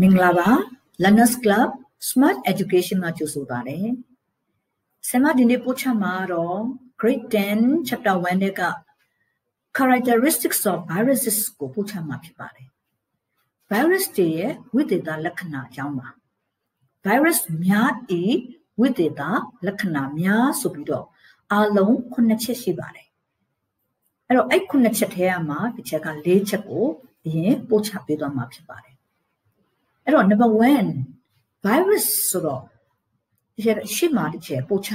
မင်္ဂလာပါ Learners Club Smart Education မှာကြိုဆိုပါတယ်ဆင်မဒီနေ့ပို့ချမှာတော့ Grade 10 Chapter 1တဲ့က Characteristics of Viruses ကိုပို့ချမှာဖြစ်ပါတယ် Virus တွေရဲ့ဝိသေသလက္ခဏာအကြောင်းပါ Virus များဤဝိသေသလက္ခဏာများဆိုပြီးတော့အလုံး9ချက်ရှိပါတယ်အဲ့တော့အဲ့9ချက်ထဲမှာတစ်ချက်က4ချက်ကိုအရင်ပို့ချပေးသွားမှာဖြစ်ပါတယ် အဲ့တော့ number 1 virus ဆိုတော့ဒီရှေ့မှာတစ်ချက်ပို့ချ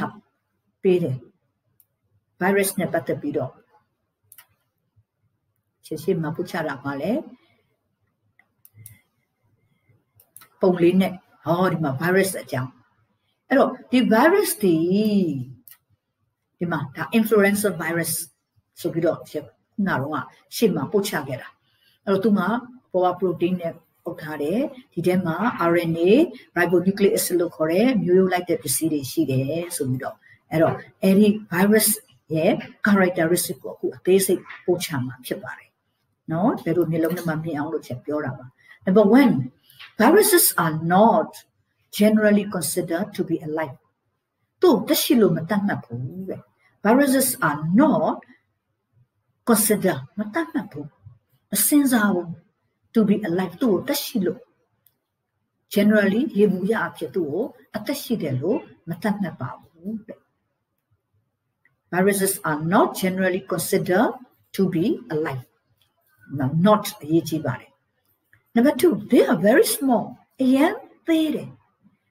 ပေးတယ် virus နဲ့ပတ်သက်ပြီးတော့ရှေ့ရှေ့မှာပို့ချတာပါလေပုံလေးနဲ့ဟောဒီမှာ virus အကြောင်းအဲ့တော့ဒီ virus တွေဒီမှာဒါ influenza virus ဆိုပြီးတော့ခုနကတော့ရှေ့မှာပို့ချခဲ့တာအဲ့တော့သူမှာပေါ် protein နဲ့ ပုတ်ထားတယ်ဒီထဲမှာ RNA ribonucleic acid လို့ခေါ်တဲ့မျိုးရိုးလိုက်တဲ့ပစ္စည်းတွေရှိတယ်ဆိုပြီးတော့အဲ့တော့အဲ့ဒီ virus ရဲ့ characteristic ကိုအခုအသေးစိတ်ပို့ချမှာဖြစ်ပါတယ်နော်ဒါတို့မျိုးလုံးထဲမှာမြင်အောင်လို့ချက်ပြောတာပါ number 1 viruses are not generally considered to be alive တို့တရှိလို့မတတ်မှတ်ဘူးတဲ့ viruses are not consider မတတ်မှတ်ဘူးအစင်စားဘူး to be alive to သူ့ကိုတက်ရှိလို့ generally ရေဘူးရအဖြစ်သူ့ကိုအသက်ရှိတယ်လို့မသတ်မှတ်ပါဘူးတဲ့ viruses are not generally considered to be alive. Now not အရေးကြီးပါတယ် number 2 they are very small. အရင်သေးတယ်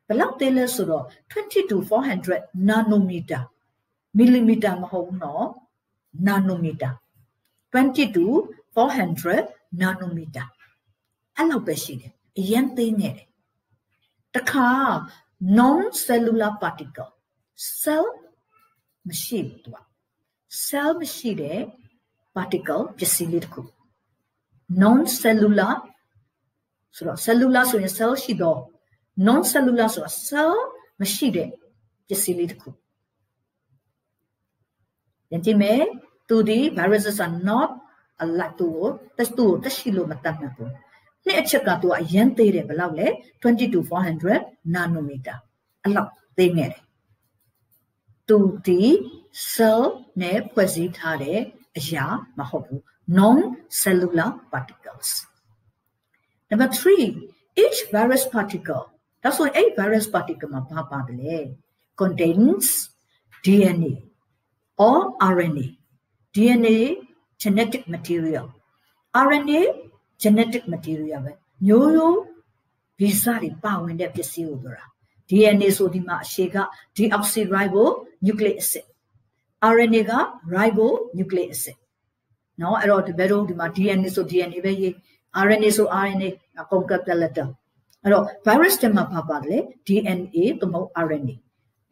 ဘလောက်သေးလဲဆိုတော့20 to 400 nanometer. millimeter မဟုတ်ဘူးနော် nanometer. 20 to 400 nanometer. အဲ့လောက်ပဲရှိတယ်အရင်သေးငယ်တယ်တခါ non cellular particle cell မရှိဘူးသူက cell မရှိတဲ့ particle ပစ္စည်းလေးတစ်ခု non cellular ဆိုတော့ cellular ဆိုရင် cell ရှိတော့ non cellular ဆိုတာ cell မရှိတဲ့ပစ္စည်းလေးတစ်ခုယဉ်ကျေးမယ်သူဒီ viruses are not alive သူကိုတက်သူကိုတက်ရှိလို့မတတ်မှတ်ဘူး နှစ်အချက်ကသူကအရန်သေးတယ်ဘယ်လောက်လဲ20 to 400 nanometer အဲ့လောက်သေးငယ်တယ်သူဒီ cell နဲ့ဖွဲ့စည်းထားတဲ့အရာမဟုတ်ဘူး non cellular particles number 3 each virus particle ဒါဆိုအဲ့ virus particle မှာဘာပါတယ်လဲ contains DNA or RNA DNA genetic material RNA genetic material ပဲမျိုးရိုးဗီဇတွေပါဝင်တဲ့ပစ္စည်းကိုပြောတာ DNA ဆိုဒီမှာအရှေက deoxyribonucleic acid RNA က ribonucleic acid เนาะအဲ့တော့ဒီဘယ်တော့ဒီမှာ DNA ဆို DNA ပဲရေး RNA ဆို RNA အကုန်ကပ်ပြလက်တော့အဲ့တော့ virus တွေမှာဘာပါလဲ DNA သို့မဟုတ် RNA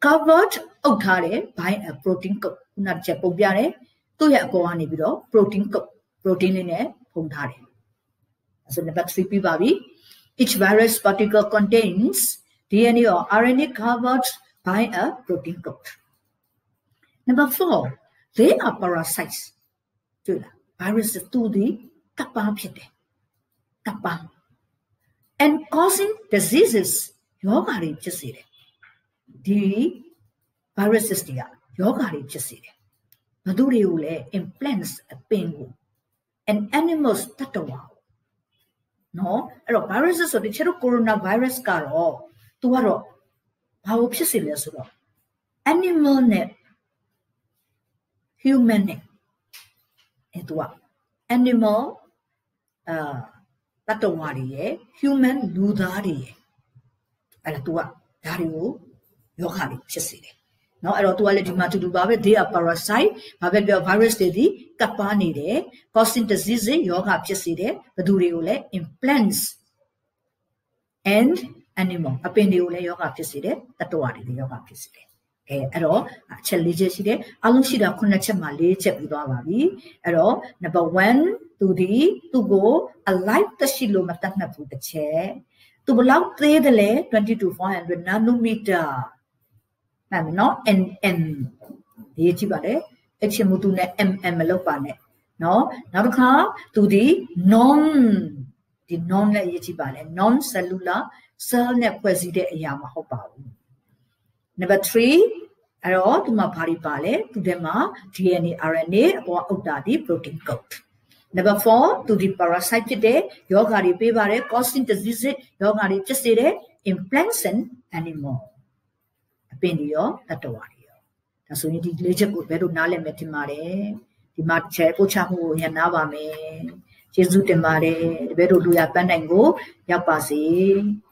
covered အုပ်ထားတယ် by a protein coat ခုနကချက်ပုံပြတယ်သူ့ရဲ့အပေါ်ကနေပြီးတော့ protein coat protein လေးနဲ့ဖုံးထားတယ် ဆို number 3ပြပါပြီ each virus particle contains DNA or RNA covered by a protein coat number 4 they are parasites တွေ့လား virus သူဒီကပ်ပါဖြစ်တယ်ကပ်ပါ and causing diseases ယောဂါတွေဖြစ်စေတယ်ဒီ viruses တွေကယောဂါတွေဖြစ်စေတယ်ဘသူတွေကိုလဲ implants အပင်ကို and animals တတဝါ နော်အဲ့တော့ virus ဆိုတချို့ coronavirus ကတော့သူကတော့ဘာလို့ဖြစ်စေလဲဆိုတော့ animal နဲ့ human နဲ့အဲ့သူက animal အာတတဝါတွေရဲ့ human လူသားတွေရဲ့အဲ့ဒါသူကဒါတွေကိုယောဂါတွေဖြစ်စေတယ် နော်အဲ့တော့သူကလည်းဒီမှာတူတူပါပဲ they are parasite ဘာပဲပြော virus တွေဒီကပ်ပါနေတယ် causing disease ရောဂါဖြစ်စေတယ်ဘသူတွေကိုလဲ implants and animal အပင်တွေကိုလည်းယောဂဖြစ်စေတယ်တတဝါတွေလည်းယောဂဖြစ်စေတယ်အဲအဲ့တော့အချက်၄ချက်ရှိတယ်အလုံးရှိတာ9ချက်မှာ၄ချက်ပြီးသွားပါပြီအဲ့တော့ number 1သူဒီသူကို alive တရှိလို့မတတ်မှတ်ဘူးတစ်ချက်သူဘလောက်သေးတယ်လဲ20 to 400 nanometer မှန်ပြီနော် n n ရေးကြည့်ပါလေအချင်းမူသူနဲ့ m m မလောက်ပါနဲ့နော်နောက်တစ်ခါသူဒီ non ဒီ non နဲ့အရေးကြီးပါတယ် non cellular cell နဲ့ဖွဲ့စည်းတဲ့အရာမဟုတ်ပါဘူး number 3အဲ့တော့ဒီမှာဘာတွေပါလဲဒီထဲမှာ DNA RNA အပေါ်အုတ်တာဒီ protein code number 4သူဒီ parasite ဖြစ်တဲ့ယောဂါတွေပေးပါတယ် causing disease ယောဂါတွေဖြစ်စေတဲ့ implants and animal အ ပင်တွေရောတတ္တဝါတွေရောဒါဆိုရင်ဒီလေးချက်ကိုဘယ်လိုနားလည်မယ်ထင်ပါတယ်ဒီမှာတစ်ချက်ပို့ချမှုကိုရနာပါမယ်ကျေးဇူးတင်ပါတယ်တပည့်တို့လူရပန်းနိုင်ကိုရောက်ပါစေ။